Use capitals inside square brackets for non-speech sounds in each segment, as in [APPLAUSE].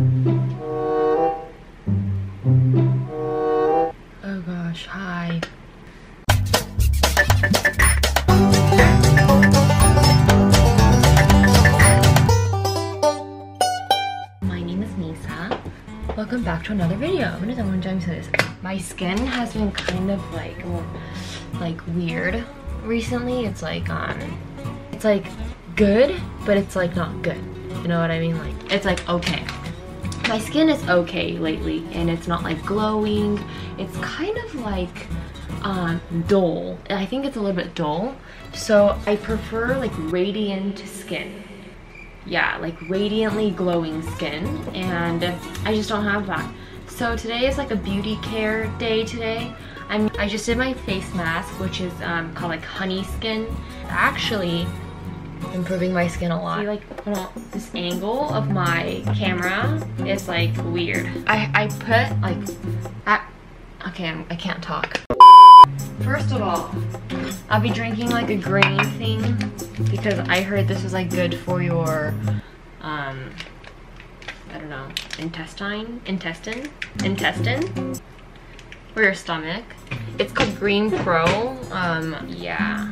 Oh gosh, hi. My name is Misa. Welcome back to another video. Gonna this. My skin has been kind of like, like weird recently. It's like, um, it's like good, but it's like not good. You know what I mean? Like, it's like okay. My skin is okay lately, and it's not like glowing. It's kind of like um, dull. I think it's a little bit dull. So I prefer like radiant skin yeah, like radiantly glowing skin and I just don't have that. So today is like a beauty care day today. I'm, I just did my face mask, which is um, called like honey skin. Actually, improving my skin a lot. See, like this angle of my camera is like weird. I, I put like, I, okay, I'm, I can't talk. First of all, I'll be drinking like a green thing because I heard this was like good for your, um, I don't know, intestine, intestine, intestine, for your stomach. It's called Green Pro. Um, yeah.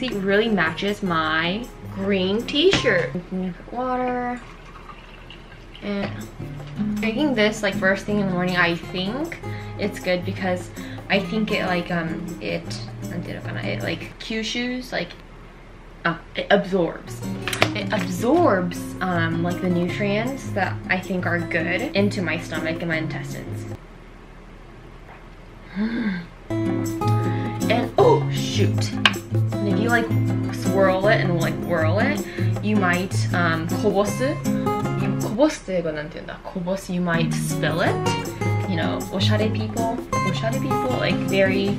See, it really matches my green t-shirt. Water. And drinking this like first thing in the morning, I think it's good because I think it like um it it like kyushu's like uh, it absorbs. It absorbs um like the nutrients that I think are good into my stomach and my intestines. [GASPS] and oh shoot. And if you like swirl it and like whirl it, you might um kobosu. You kobosu you might spill it you know, oshare people, oshare people, like very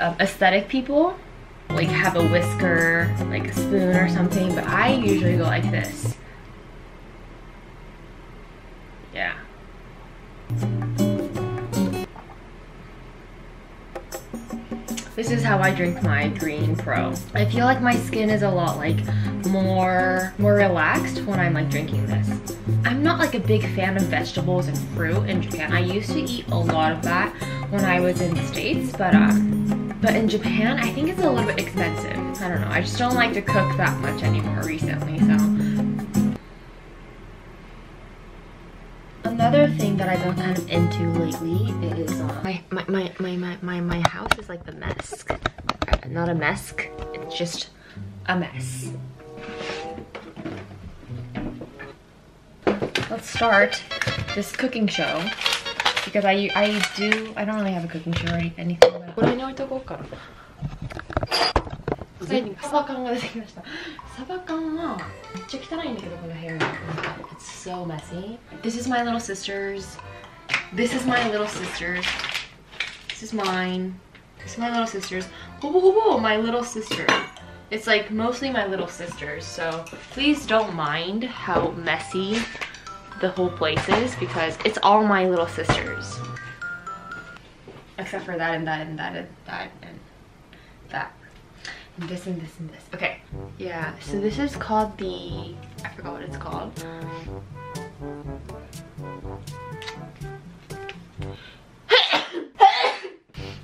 um, aesthetic people, like have a whisker, like a spoon or something, but I usually go like this. This is how I drink my Green Pro. I feel like my skin is a lot like more, more relaxed when I'm like drinking this. I'm not like a big fan of vegetables and fruit in Japan. I used to eat a lot of that when I was in the States, but um, but in Japan, I think it's a little bit expensive. I don't know. I just don't like to cook that much anymore recently, so. Another thing that I've been kind of into lately is uh, my, my, my, my, my, my, my house is like the mess. Not a mess, it's just a mess. Let's start this cooking show because I I do I don't really have a cooking show or anything. これに置いとこうかな。サバ缶が出てきました。サバ缶はめっちゃ汚いんだけどこの部屋が。It's so messy. This is my little sister's. This is my little sister's. This is mine. This is my little sister's. ほぼほぼ my little sister. It's like mostly my little sister's, so please don't mind how messy the whole place is because it's all my little sisters. Except for that and that and that and that and that. And this and this and this. Okay. Yeah, so this is called the, I forgot what it's called. [COUGHS]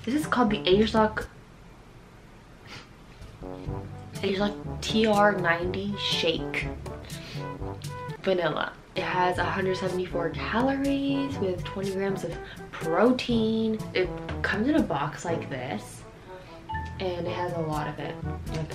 this is called the Ageluk Ageluk TR90 Shake Vanilla. It has 174 calories with 20 grams of protein. It comes in a box like this and it has a lot of it. Like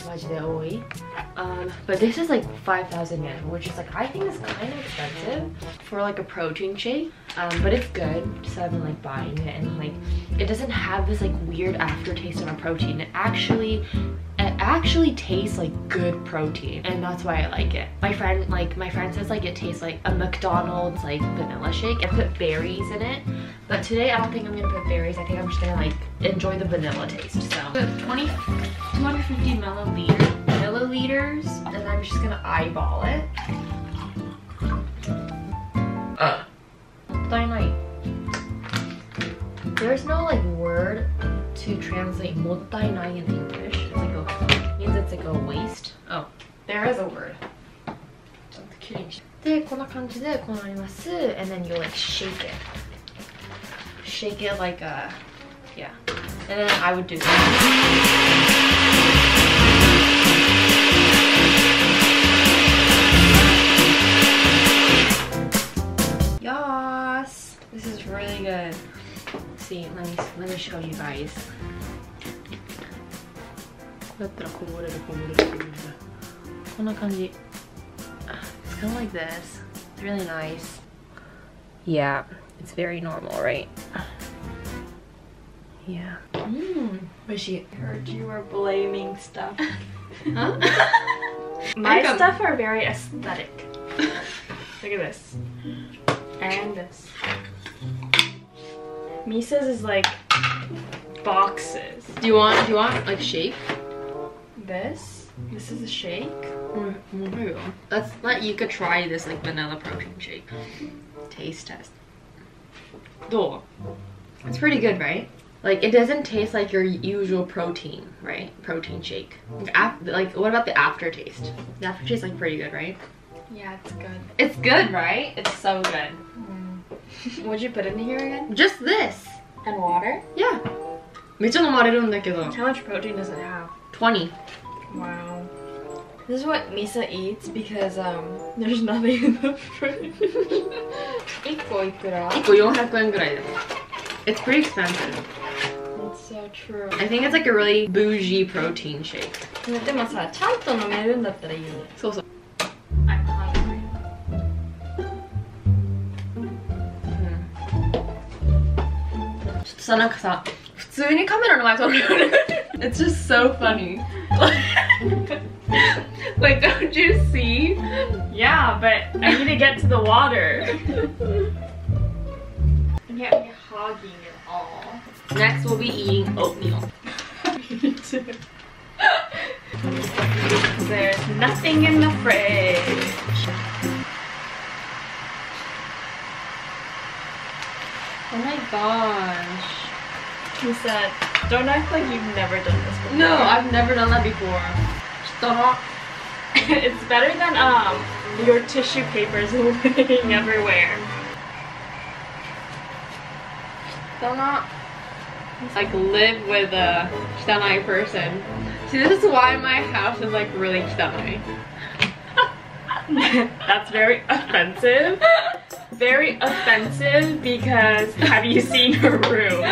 Um, but this is like 5,000 yen, which is like I think is kind of expensive for like a protein shake. Um, but it's good, so I've been like buying it and like it doesn't have this like weird aftertaste of a protein. It actually actually tastes like good protein and that's why I like it. My friend like my friend says like it tastes like a McDonald's like vanilla shake. I put berries in it but today I don't think I'm gonna put berries. I think I'm just gonna like enjoy the vanilla taste. So 20, 250 milliliter, milliliters and I'm just gonna eyeball it. Uh. Dynamite. There's no like word to translate mottainai in English. It's like like a waste. Oh, there is a word. でこんな感じでこうなります and then you like shake it shake it like a yeah and then I would do this Yes, this is really good. See, let me let me show you guys. こうやったらこぼれるこぼれるこぼれるこんな感じ It's kind of like this It's really nice Yeah, it's very normal, right? Yeah Mmm, Rishi, I heard you were blaming stuff. [LAUGHS] huh? [LAUGHS] My Like a- stuff are very aesthetic. Look at this. And this. Misa's is like boxes. Do you want, do you want like shake? this. This is a shake. Mm -hmm. Let's let Yuka try this like vanilla protein shake. Taste test. Do. It's pretty good, right? Like it doesn't taste like your usual protein, right? Protein shake. Like, like what about the aftertaste? The aftertaste like pretty good, right? Yeah, it's good. It's good, right? It's so good. Mm-hmm. Mm. Would you put in here again? Just this. And water? Yeah. How much protein does it have? 20. Wow. This is what Misa eats because um there's nothing in the fridge. [LAUGHS] 1個いくら1個400円ぐらいでも It's pretty expensive. That's so true. I think it's like a really bougie protein shake. でもさ、ちゃんと飲めるんだったらいいね。そうそう。 I'm hungry. ちょっとさ、なんかさ、普通にカメラの前撮るよね。 It's just so funny. [LAUGHS] like, don't you see? Yeah, but I need to get to the water. and yet me hogging it all. Next, we'll be eating oatmeal. Me [LAUGHS] too. There's nothing in the fridge. Oh my gosh. He said, don't act like you've never done this before. No, I've never done that before. Stop. [LAUGHS] it's better than um your tissue papers [LAUGHS] laying everywhere. Stop. Like live with a kitanai person. See, this is why my house is like really kitanai. [LAUGHS] That's very offensive. Very offensive because have you seen her room?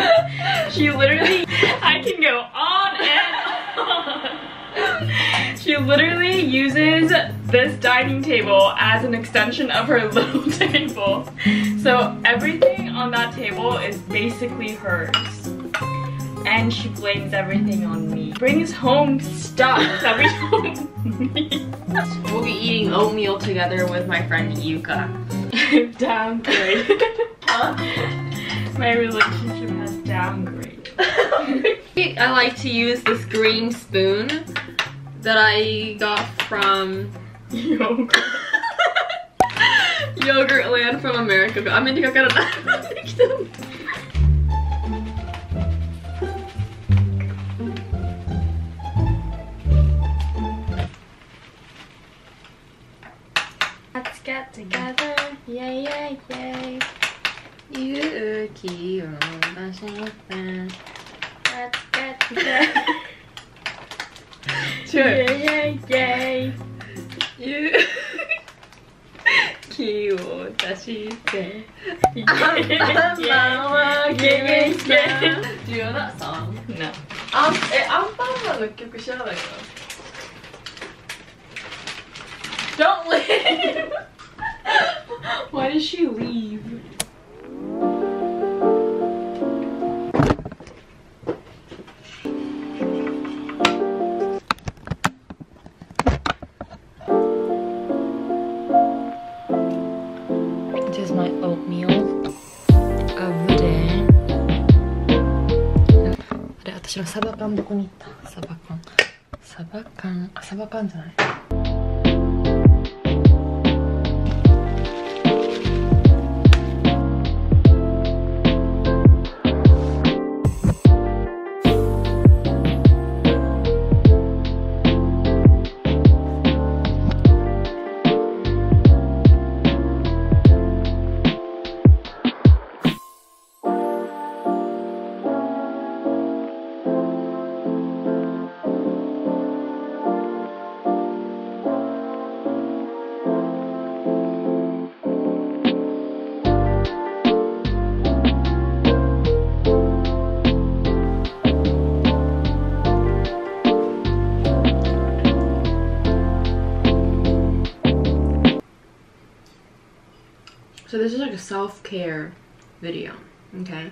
She literally, I can go on and on. She literally uses this dining table as an extension of her [LAUGHS] little table. So everything on that table is basically hers. And she blames everything on me. Brings home stuff that we don't need. We'll be eating oatmeal together with my friend Yuka. [LAUGHS] downgraded. My relationship downgrade. [LAUGHS] I like to use this green spoon that I got from [LAUGHS] yogurt. Yogurtland from America. I'm gonna go get another Let's get together. Yay, yay, yay. Yukio. 気を出して。 Let's get together. [LAUGHS] 違う Yay, yay, yay. 勇気を出して。 Yay, アン yay, パンマン yay. はゲゲゲ Yeah. Do you know that song? No. あんえ、アンパンマンの曲知らないか Don't leave. [LAUGHS] Why did she leave? 私のサバ缶どこに行った？サバ缶。サバ缶、あ、サバ缶じゃない。So this is like a self-care video, okay?